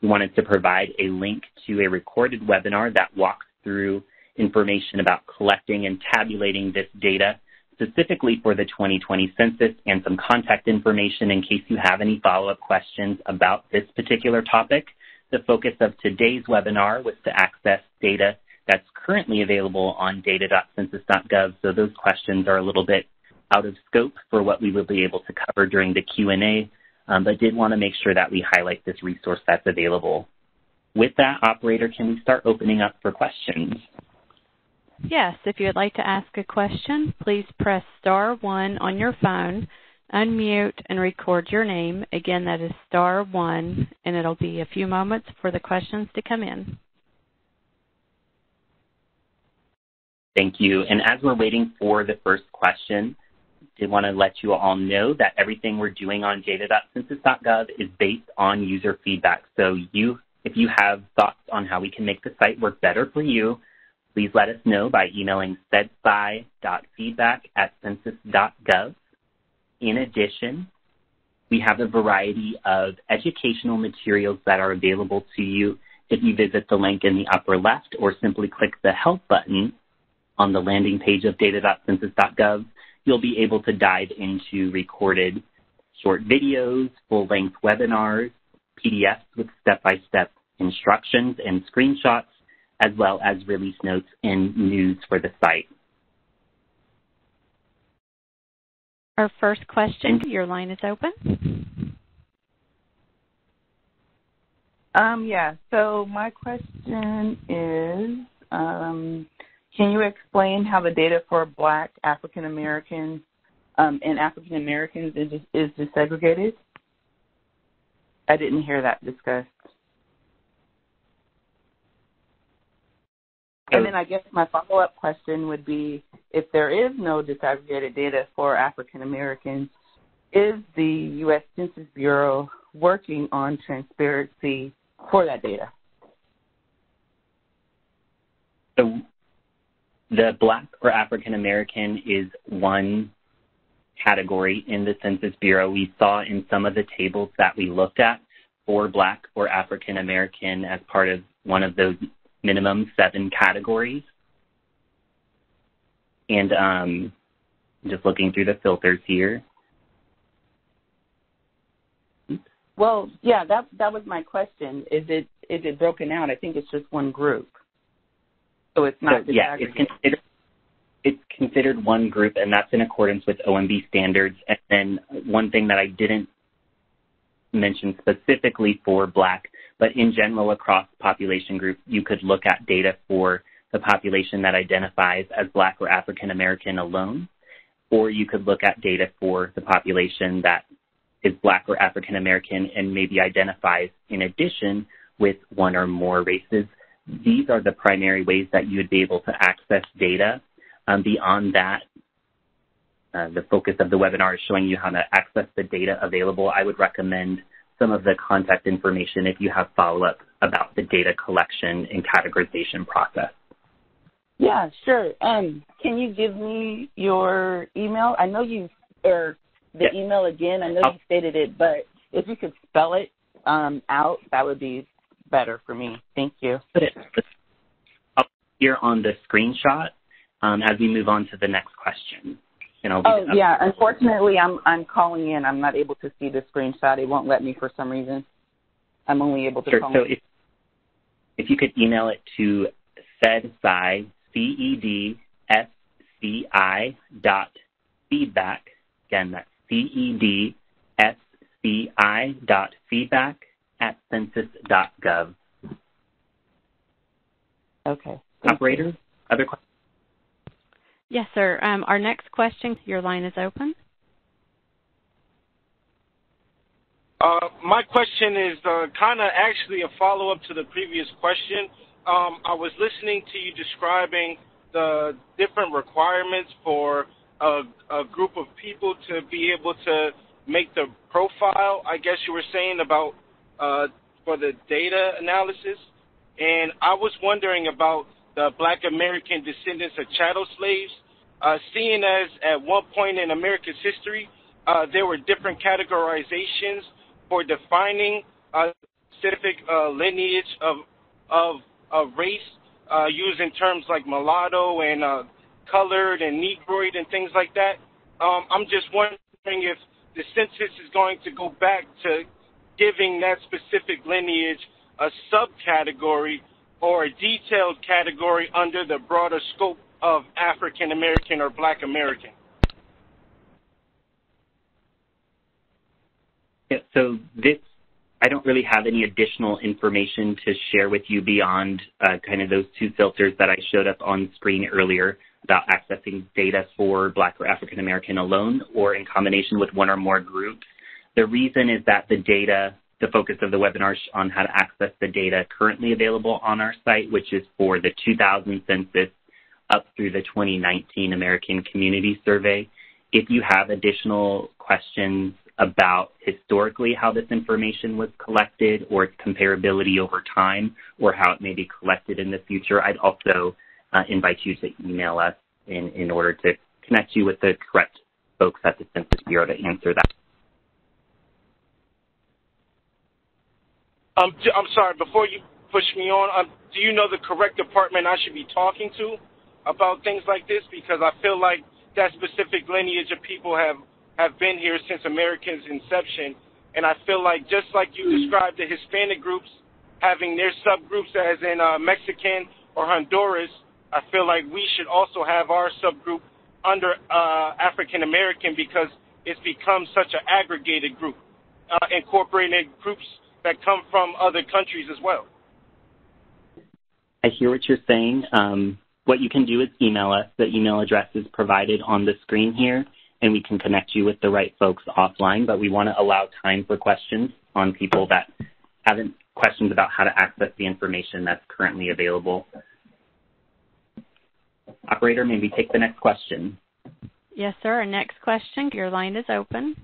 We wanted to provide a link to a recorded webinar that walks through information about collecting and tabulating this data specifically for the 2020 census and some contact information in case you have any follow-up questions about this particular topic. The focus of today's webinar was to access data that's currently available on data.census.gov, so those questions are a little bit out of scope for what we will be able to cover during the Q&A, um, but did want to make sure that we highlight this resource that's available. With that, operator, can we start opening up for questions? Yes, if you would like to ask a question, please press star one on your phone, unmute, and record your name. Again, that is star one, and it'll be a few moments for the questions to come in. Thank you. And as we're waiting for the first question, did want to let you all know that everything we're doing on data.census.gov is based on user feedback. So you If you have thoughts on how we can make the site work better for you, please let us know by emailing cedsci.feedback at census.gov. In addition, we have a variety of educational materials that are available to you if you visit the link in the upper left or simply click the Help button on the landing page of data.census.gov. You'll be able to dive into recorded short videos, full-length webinars, PDFs with step-by-step -step instructions and screenshots, as well as release notes and news for the site. Our first question, your line is open. Um, yeah, so my question is, um, can you explain how the data for Black African Americans um, and African Americans is, is desegregated? I didn't hear that discussed. And then I guess my follow-up question would be, if there is no disaggregated data for African Americans, is the U.S. Census Bureau working on transparency for that data? The Black or African American is one category in the Census Bureau. We saw in some of the tables that we looked at for Black or African American as part of one of those minimum seven categories. And um, just looking through the filters here. Well, yeah, that that was my question. Is it is it broken out? I think it's just one group, so it's not. So, yeah, it's considered it's considered one group, and that's in accordance with OMB standards. And then one thing that I didn't mention specifically for Black but in general, across population groups, you could look at data for the population that identifies as Black or African American alone, or you could look at data for the population that is Black or African American and maybe identifies in addition with one or more races. These are the primary ways that you would be able to access data. Um, beyond that, uh, the focus of the webinar is showing you how to access the data available. I would recommend some of the contact information if you have follow-up about the data collection and categorization process. Yeah, sure. Um, can you give me your email? I know you, or the yes. email again, I know you stated it, but if you could spell it um, out, that would be better for me. Thank you. Put it up here on the screenshot um, as we move on to the next question oh yeah, unfortunately, I'm I'm calling in. I'm not able to see the screenshot. It won't let me for some reason. I'm only able to sure. call. So if if you could email it to cedsci c e d s c i dot feedback. Again, that's c e d s c i dot feedback at census.gov. Okay. Operator, other questions? Yes, sir. Um, our next question, your line is open. Uh, my question is uh, kind of actually a follow-up to the previous question. Um, I was listening to you describing the different requirements for a, a, group of people to be able to make the profile, I guess you were saying about uh, for the data analysis. And I was wondering about the black American descendants of chattel slaves, uh, seeing as at one point in America's history, uh, there were different categorizations for defining a specific uh, lineage of, of, of race, uh, using terms like mulatto and uh, colored and negroid and things like that. Um, I'm just wondering if the census is going to go back to giving that specific lineage a subcategory or a detailed category under the broader scope of African American or Black American? Yeah, so this, I don't really have any additional information to share with you beyond uh, kind of those two filters that I showed up on screen earlier about accessing data for Black or African American alone or in combination with one or more groups. The reason is that the data the focus of the webinar on how to access the data currently available on our site, which is for the 2000 census up through the 2019 American Community Survey. If you have additional questions about historically how this information was collected or its comparability over time or how it may be collected in the future, I'd also uh, invite you to email us in, in order to connect you with the correct folks at the Census Bureau to answer that. Um, I'm sorry, before you push me on, um, do you know the correct department I should be talking to about things like this? Because I feel like that specific lineage of people have have been here since America's inception. And I feel like just like you described the Hispanic groups having their subgroups as in uh, Mexican or Honduras, I feel like we should also have our subgroup under uh, African American because it's become such an aggregated group, uh, incorporating groups that come from other countries as well. I hear what you're saying. Um, what you can do is email us. The email address is provided on the screen here and we can connect you with the right folks offline, but we want to allow time for questions on people that haven't questions about how to access the information that's currently available. Operator, maybe take the next question. Yes, sir. Our next question, your line is open.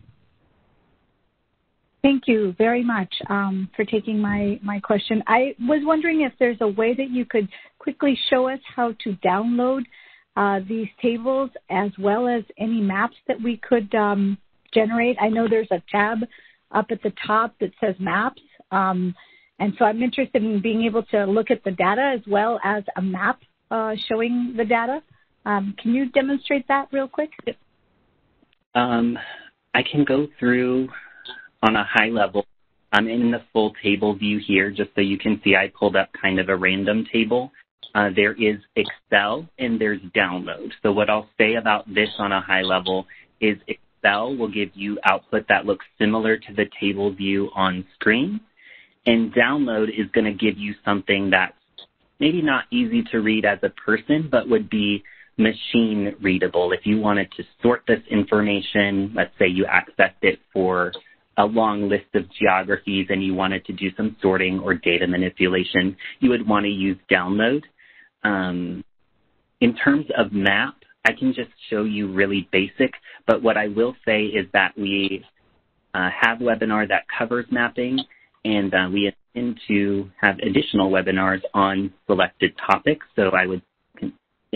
Thank you very much um, for taking my, my question. I was wondering if there's a way that you could quickly show us how to download uh, these tables as well as any maps that we could um, generate. I know there's a tab up at the top that says maps. Um, and so I'm interested in being able to look at the data as well as a map uh, showing the data. Um, can you demonstrate that real quick? Um, I can go through on a high level. I'm in the full table view here just so you can see I pulled up kind of a random table. Uh, there is Excel and there's download. So what I'll say about this on a high level is Excel will give you output that looks similar to the table view on screen. And download is going to give you something that's maybe not easy to read as a person, but would be machine readable. If you wanted to sort this information, let's say you accessed it for a long list of geographies and you wanted to do some sorting or data manipulation, you would want to use download. Um, in terms of map, I can just show you really basic, but what I will say is that we uh, have webinar that covers mapping, and uh, we intend to have additional webinars on selected topics. So I would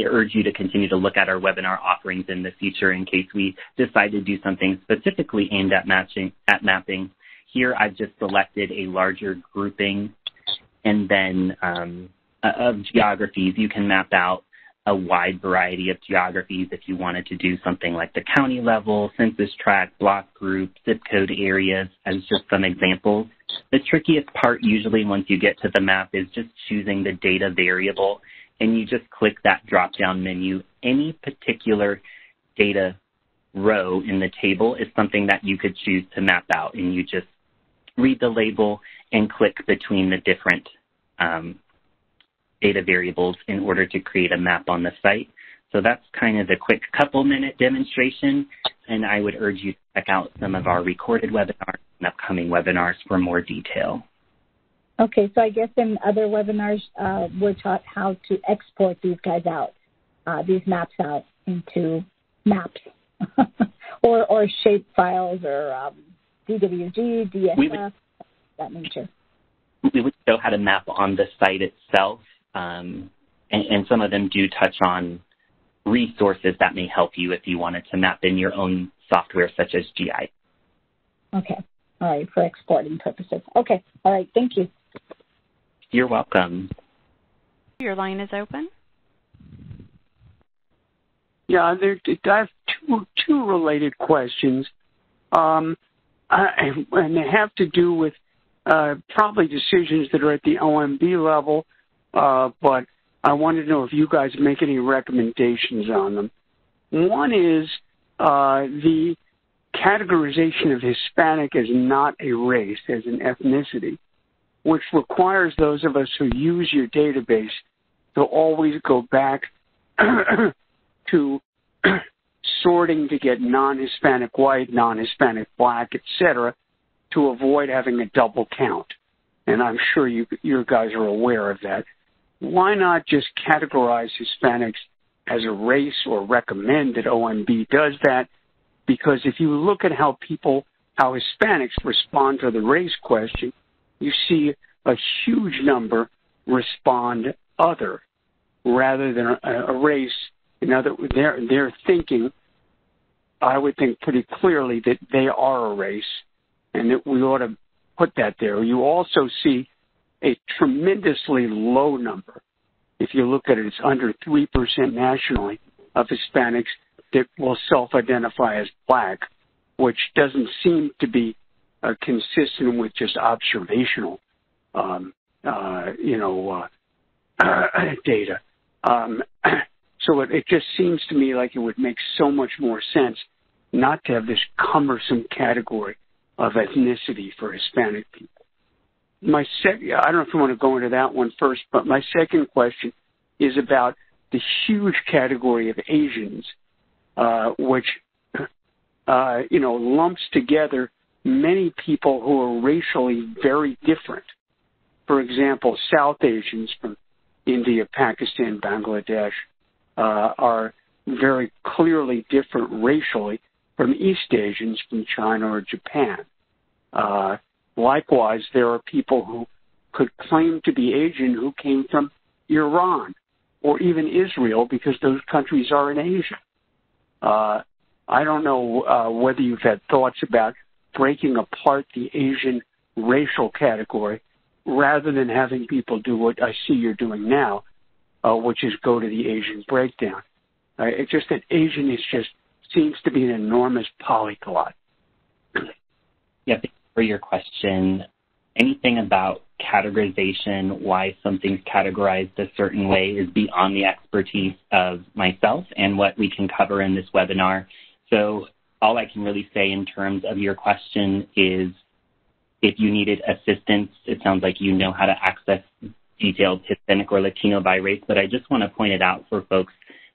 urge you to continue to look at our webinar offerings in the future in case we decide to do something specifically aimed at matching at mapping. Here I've just selected a larger grouping and then um, of geographies. You can map out a wide variety of geographies if you wanted to do something like the county level, census tract, block group, zip code areas as just some examples. The trickiest part usually once you get to the map is just choosing the data variable and you just click that drop down menu. Any particular data row in the table is something that you could choose to map out and you just read the label and click between the different um, data variables in order to create a map on the site. So that's kind of the quick couple minute demonstration, and I would urge you to check out some of our recorded webinars and upcoming webinars for more detail. Okay, so I guess in other webinars, uh, we're taught how to export these guys out, uh, these maps out into maps (laughs) or, or shape files or um, DWG, DXF, would, that nature. We would show how to map on the site itself um, and, and, some of them do touch on resources that may help you if you wanted to map in your own software such as GI. Okay. All right. For exporting purposes. Okay. All right. Thank you. You're welcome. Your line is open. Yeah, there, I have two, two related questions. Um, I, and they have to do with uh, probably decisions that are at the OMB level uh, but I wanted to know if you guys make any recommendations on them. One is uh, the categorization of Hispanic as not a race, as an ethnicity, which requires those of us who use your database to always go back (clears throat) to (clears throat) sorting to get non-Hispanic white, non-Hispanic black, etc., to avoid having a double count. And I'm sure you, you guys are aware of that why not just categorize Hispanics as a race or recommend that OMB does that? Because if you look at how people how Hispanics respond to the race question, you see a huge number respond other rather than a, race. In other they're, they're thinking, I would think pretty clearly that they are a race and that we ought to put that there. You also see a tremendously low number. If you look at it, it's under 3% nationally of Hispanics that will self-identify as black, which doesn't seem to be uh, consistent with just observational, um, uh, you know, uh, data. Um, (clears throat) so it, it just seems to me like it would make so much more sense not to have this cumbersome category of ethnicity for Hispanic people. My sec- I don't know if you want to go into that one first, but my second question is about the huge category of Asians, uh, which uh, you know lumps together many people who are racially very different. For example, South Asians from India, Pakistan, Bangladesh uh, are very clearly different racially from East Asians from China or Japan. Uh, likewise, there are people who could claim to be Asian who came from Iran or even Israel because those countries are in Asia. Uh, I don't know uh, whether you've had thoughts about breaking apart the Asian racial category rather than having people do what I see you're doing now, uh, which is go to the Asian breakdown. Uh, it's just that Asian is just seems to be an enormous polyglot. (clears throat) yeah, for your question. Anything about categorization, why something's categorized a certain way is beyond the expertise of myself and what we can cover in this webinar. So all I can really say in terms of your question is if you needed assistance, it sounds like you know how to access detailed Hispanic or Latino by race, but I just want to point it out for folks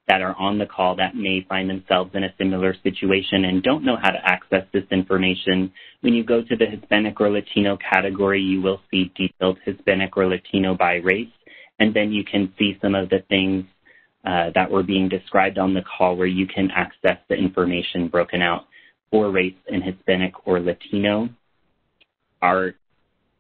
that are on the call that may find themselves in a similar situation and don't know how to access this information. When you go to the Hispanic or Latino category, you will see detailed Hispanic or Latino by race, and then you can see some of the things that were being described on the call where you can access the information broken out for race in Hispanic or Latino. Our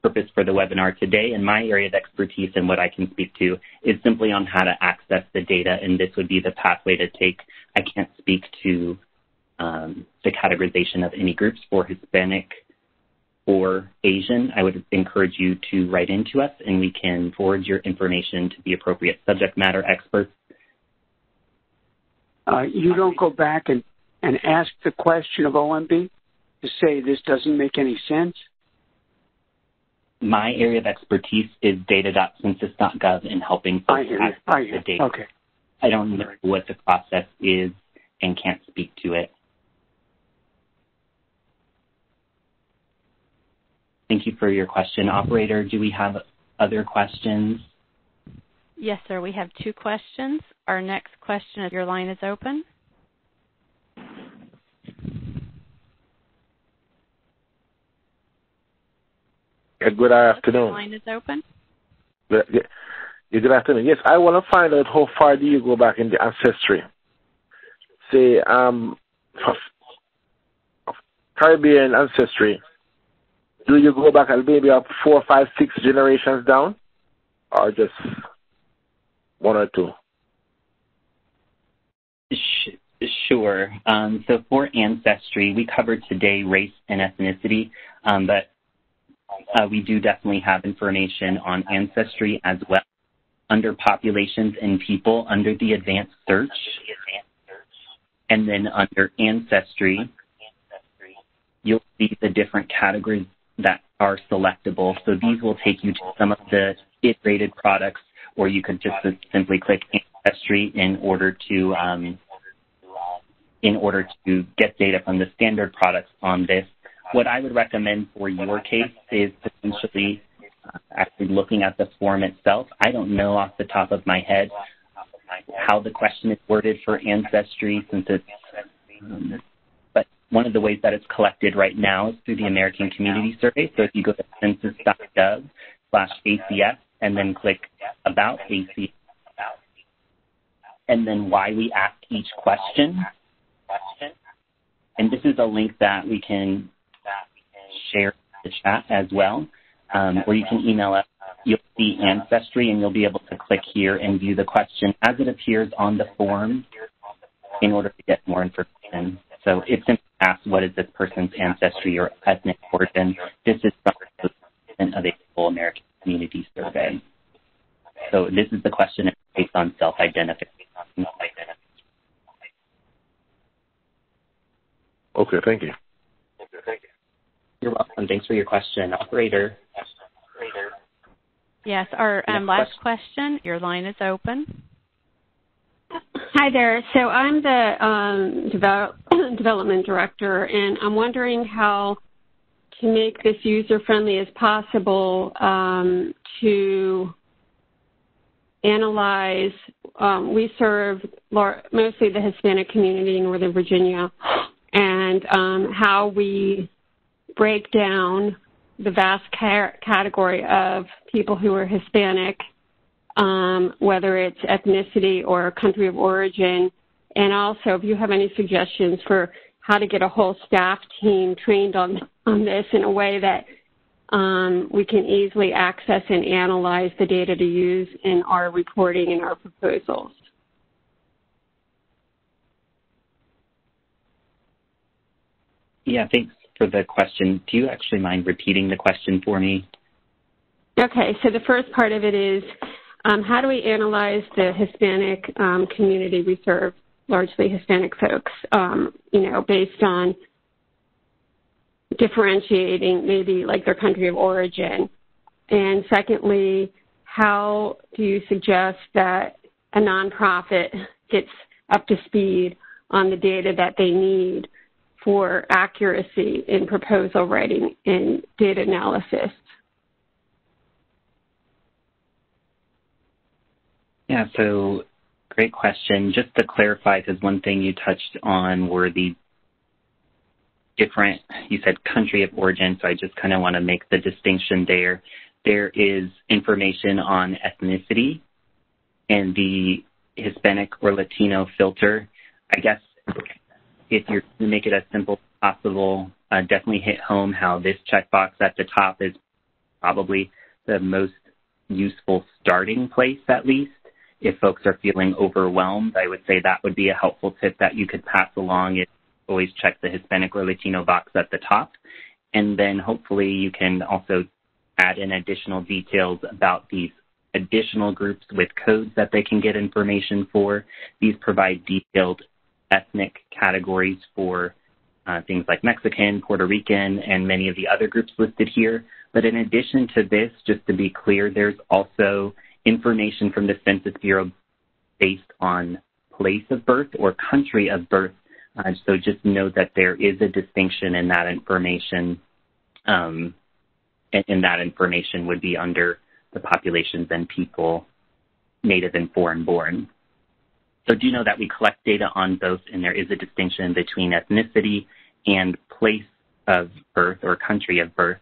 purpose for the webinar today and my area of expertise and what I can speak to is simply on how to access the data, and this would be the pathway to take. I can't speak to um, the categorization of any groups for Hispanic or Asian. I would encourage you to write into us, and we can forward your information to the appropriate subject matter experts. Uh, you don't go back and, and ask the question of OMB to say this doesn't make any sense? my area of expertise is data.census.gov and helping folks access the data. Okay. I don't know what the process is and can't speak to it. Thank you for your question. Operator, do we have other questions? Yes, sir. We have two questions. Our next question, if your line is open. good afternoon. line is open. Good, good afternoon. Yes, I want to find out how far do you go back in the ancestry. Say, um, Caribbean ancestry. Do you go back maybe up four, five, six generations down, or just one or two? Sure. Um, so for ancestry, we covered today race and ethnicity, um, but uh, we do definitely have information on ancestry as well. Under populations and people, under the advanced search, and then under ancestry, you'll see the different categories that are selectable. So these will take you to some of the iterated products, or you could just simply click ancestry in order to um, in order to get data from the standard products on this what I would recommend for your case is potentially uh, actually looking at the form itself. I don't know off the top of my head how the question is worded for Ancestry since it's, um, but one of the ways that it's collected right now is through the American Community Survey. So if you go to census.gov slash ACS and then click About ACS, and then why we ask each question. And this is a link that we can share the chat as well, um, or you can email us. You'll see Ancestry, and you'll be able to click here and view the question as it appears on the form in order to get more information. So it simply asks, what is this person's ancestry or ethnic origin? This is from of a full American Community Survey. So this is the question based on self-identification. Okay, thank you. You're welcome. Thanks for your question. Operator. Yes, our um, last question. Your line is open. Hi there. So I'm the um, develop, (clears throat) development director, and I'm wondering how to make this user friendly as possible um, to analyze. Um, we serve mostly the Hispanic community in Northern Virginia, and um, how we break down the vast category of people who are Hispanic, um, whether it's ethnicity or country of origin, and also if you have any suggestions for how to get a whole staff team trained on on this in a way that um, we can easily access and analyze the data to use in our reporting and our proposals. Yeah, thanks for the question. Do you actually mind repeating the question for me? Okay, so the first part of it is um, how do we analyze the Hispanic um, community we serve, largely Hispanic folks, um, you know, based on differentiating maybe like their country of origin? And secondly, how do you suggest that a nonprofit gets up to speed on the data that they need for accuracy in proposal writing and data analysis? Yeah, so great question. Just to clarify, because one thing you touched on were the different, you said country of origin, so I just kind of want to make the distinction there. There is information on ethnicity and the Hispanic or Latino filter. I guess if you're to make it as simple as possible, uh, definitely hit home how this checkbox at the top is probably the most useful starting place, at least. If folks are feeling overwhelmed, I would say that would be a helpful tip that you could pass along. Is always check the Hispanic or Latino box at the top. And then hopefully you can also add in additional details about these additional groups with codes that they can get information for. These provide detailed ethnic categories for uh, things like Mexican, Puerto Rican, and many of the other groups listed here. But in addition to this, just to be clear, there's also information from the Census Bureau based on place of birth or country of birth. So just know that there is a distinction in that information, um, and, that information would be under the populations and people native and foreign born. So do know that we collect data on both, and there is a distinction between ethnicity and place of birth or country of birth.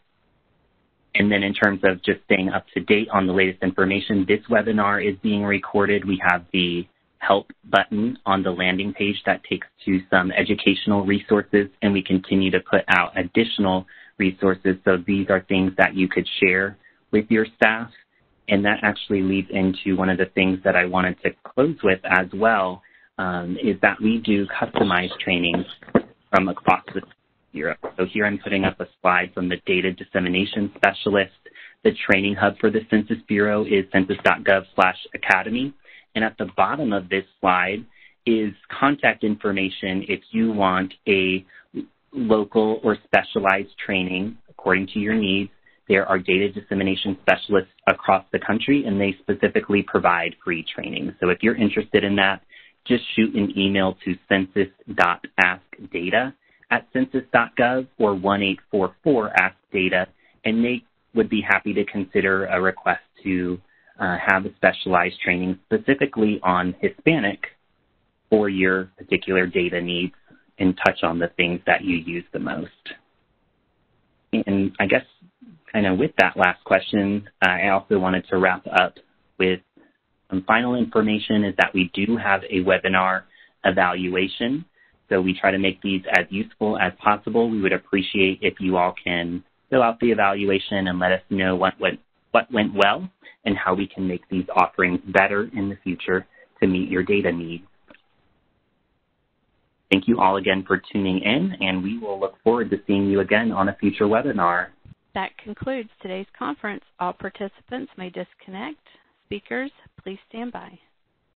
And then in terms of just staying up to date on the latest information, this webinar is being recorded. We have the help button on the landing page that takes to some educational resources, and we continue to put out additional resources. So these are things that you could share with your staff and that actually leads into one of the things that I wanted to close with as well, um, is that we do customized trainings from across the Europe. So here I'm putting up a slide from the data dissemination specialist. The training hub for the Census Bureau is census.gov slash academy. And at the bottom of this slide is contact information if you want a local or specialized training according to your needs there are data dissemination specialists across the country, and they specifically provide free training. So if you're interested in that, just shoot an email to census.askdata at census.gov or 1844-ASK-DATA, and they would be happy to consider a request to Uh, have a specialized training specifically on Hispanic for your particular data needs and touch on the things that you use the most. And I guess kind of with that last question, uh, I also wanted to wrap up with some final information is that we do have a webinar evaluation. So we try to make these as useful as possible. We would appreciate if you all can fill out the evaluation and let us know what went, what went well and how we can make these offerings better in the future to meet your data needs. Thank you all again for tuning in, and we will look forward to seeing you again on a future webinar. That concludes today's conference. All participants may disconnect. Speakers, please stand by.